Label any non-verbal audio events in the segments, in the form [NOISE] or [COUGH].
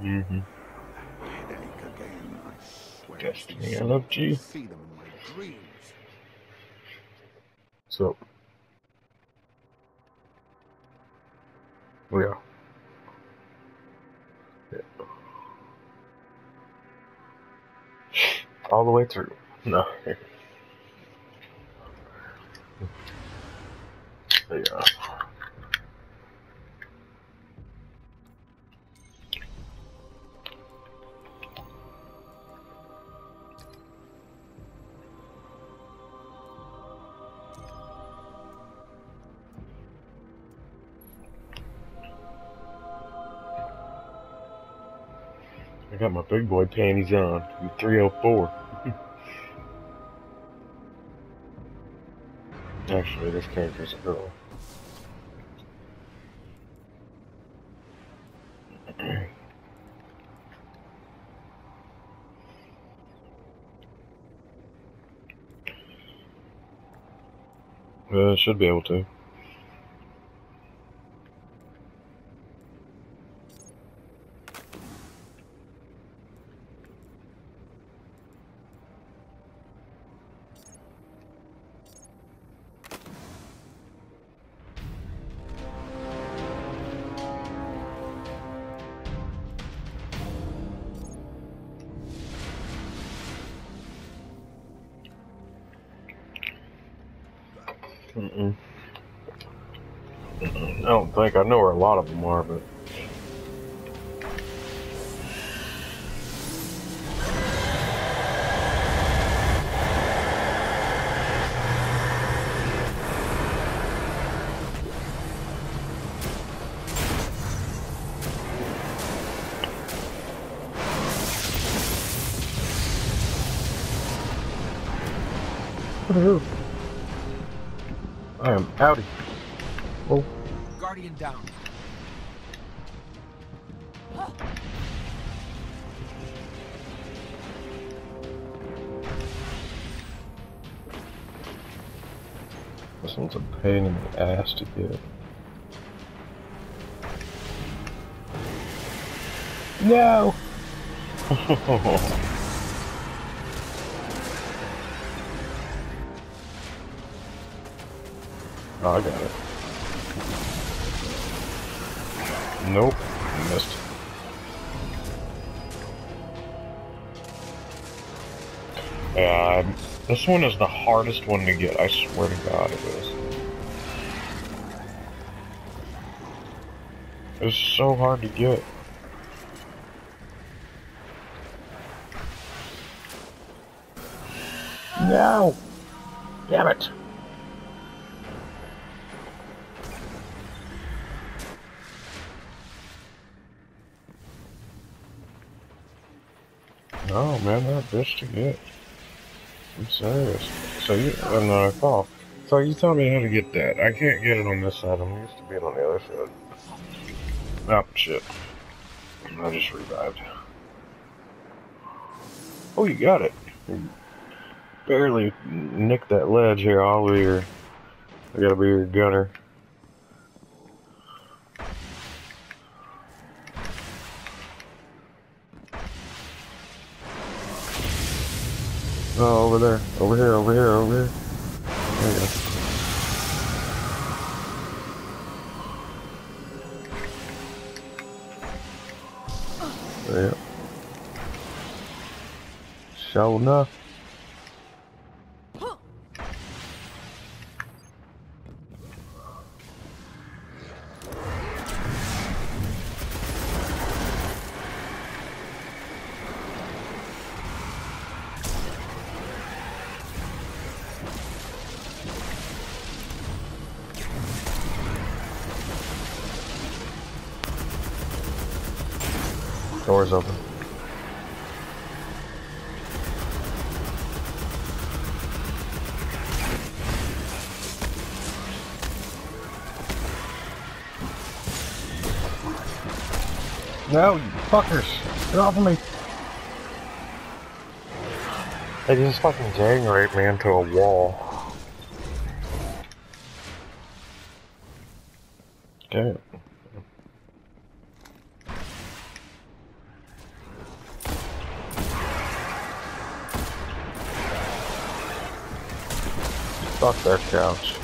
Mm-hmm. Headache again, I swear. Destiny, I love you. See them in my dreams. So. Yeah. yeah. All the way through. No. [LAUGHS] Yeah. I got my big boy panties on. I'm 304. [LAUGHS] Actually, this character's a girl. [CLEARS THROAT] Uh, should be able to. Mm-mm. I don't think I know where a lot of them are, but am outie. Oh, Guardian down. this one's a pain in the ass to get. No. [LAUGHS] Oh, I got it. Nope, missed. Um, this one is the hardest one to get. I swear to God, it is. It's so hard to get. No! Damn it! Oh man, that bitch to get. I'm serious. So you, and then I fall. So you tell me how to get that. I can't get it on this side. I'm used to being on the other side. Oh, shit. I just revived. Oh, you got it. Barely nicked that ledge here. I'll be your, I gotta be your gunner. Oh, over there. Over here, over here, over here. There you go. There. Show enough. Doors open. No, you fuckers! Get off of me! They just fucking gang raped me into a wall. Okay. Fuck their couch.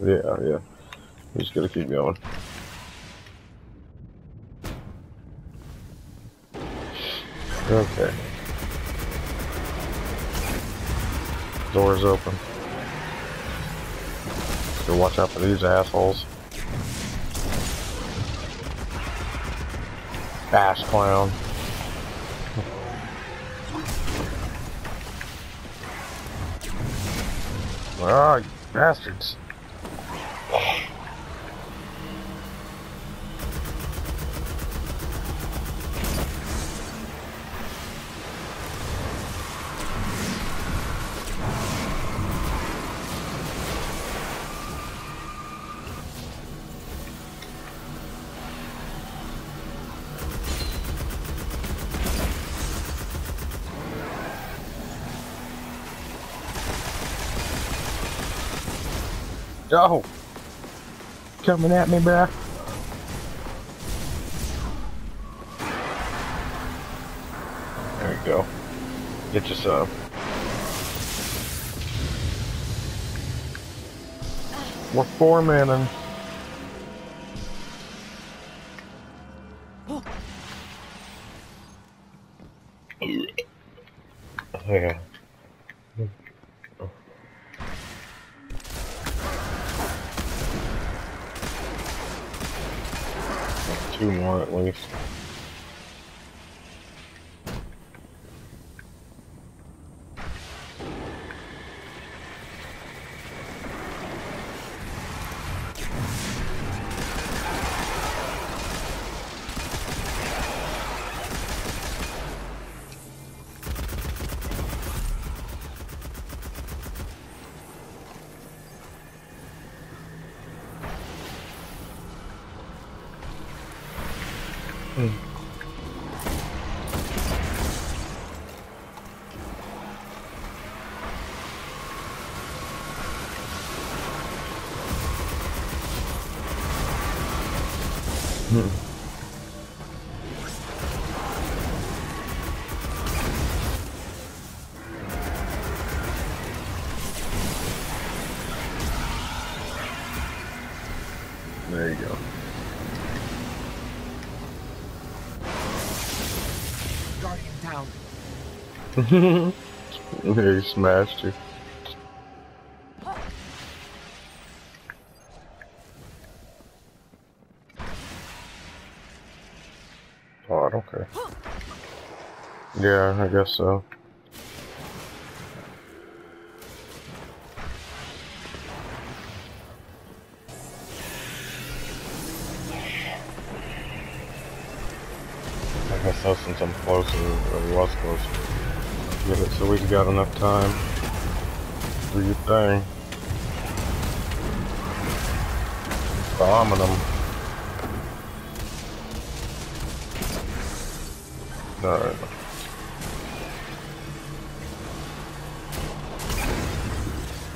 Yeah, yeah. Just gotta keep going. Okay. Doors open. So watch out for these assholes. Ass clown. Ah, bastards. Oh! Coming at me, bruh. There you go. Get yourself. We're four manning. Oh. Yeah. Two more at least. [LAUGHS] He smashed you. Oh, I don't care. Yeah, I guess so. I guess so since I'm closer, or was closer. Get it so we've got enough time. Do your thing. Bombing them. Alright.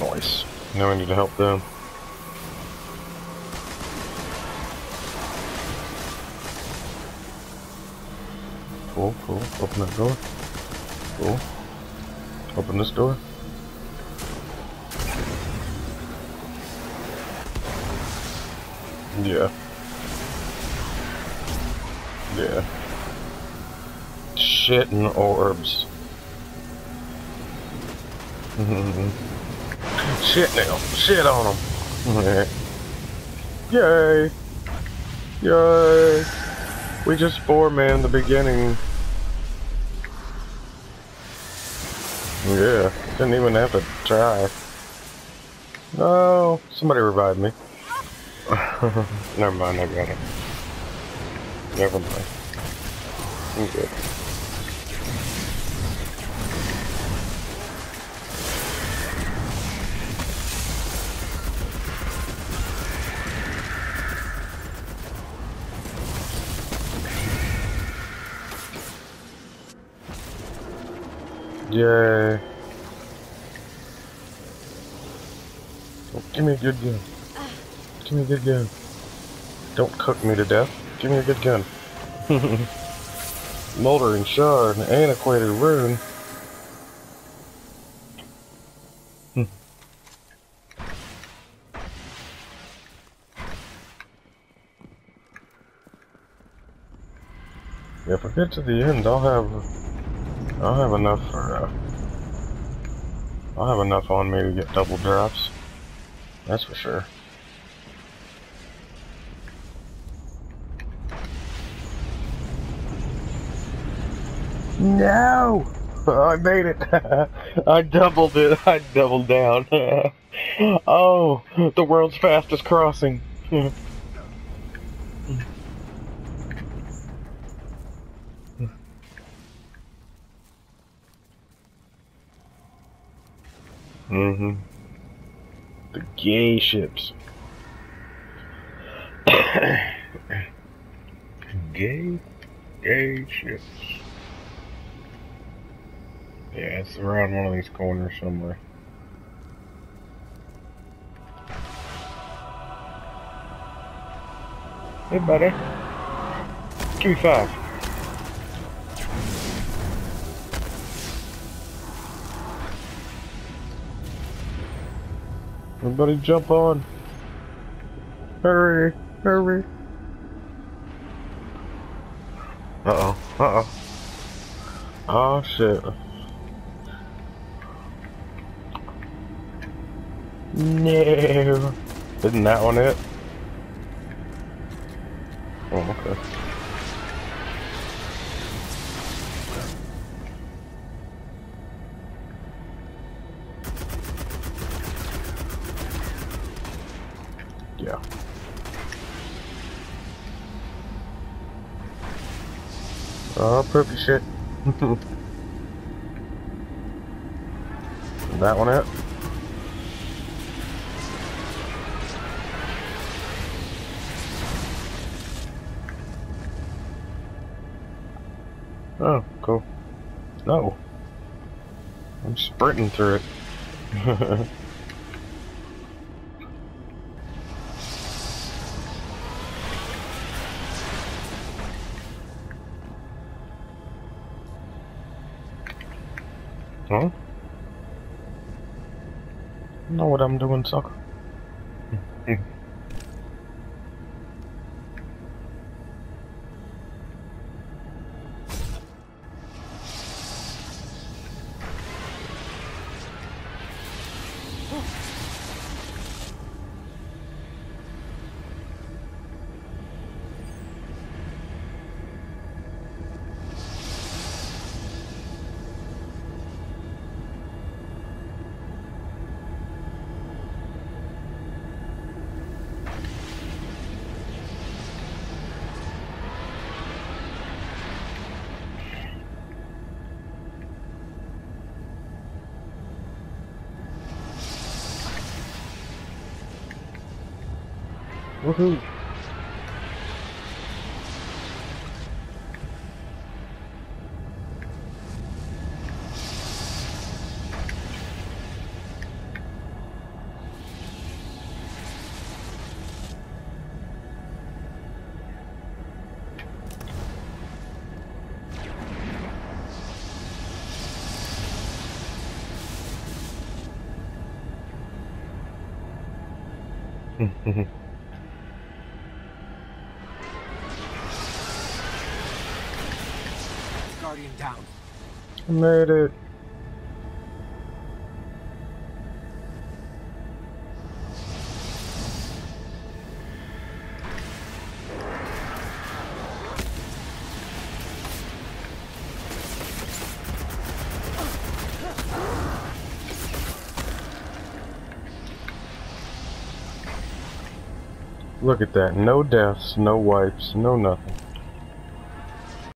Nice. Now we need to help them. Cool, cool. Open that door. Cool. Open this door. Yeah. Yeah. Shit and orbs. [LAUGHS] Shit now. Shit on them. [LAUGHS] Yay. Yay. We just four man the beginning. Yeah, didn't even have to try. No, somebody revived me. [LAUGHS] Never mind, I got it. Never mind. I'm good. Yay. Oh, give me a good gun. Give me a good gun. Don't cook me to death. Give me a good gun. [LAUGHS] Moldering shard, an antiquated rune. Hmm. Yeah, if I get to the end, I'll have, I'll have enough for, uh, I'll have enough on me to get double drops. That's for sure. No! [LAUGHS] I made it! [LAUGHS] I doubled it! [LAUGHS] I doubled down! oh, the world's fastest crossing! Mm-hmm. The gay ships. [COUGHS] gay? Gay ships. Yeah, it's around one of these corners somewhere. Hey, buddy. Give me five. Everybody jump on. Hurry, hurry. Uh-oh, uh-oh. Oh, shit. No. Isn't that one it? Oh, okay. Shit. [LAUGHS] that one it? Oh, cool. No. I'm sprinting through it. [LAUGHS] huh? Know what I'm doing, sucker. [LAUGHS] Woohoo! [LAUGHS] Guardian down. Made it. Look at that. No deaths, no wipes, no nothing.